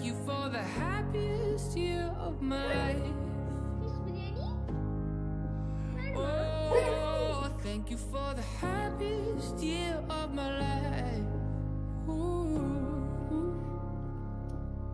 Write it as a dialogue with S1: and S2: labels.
S1: You for the happiest year of my life.
S2: Oh,
S1: thank you for the happiest year of my life.